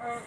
Uh,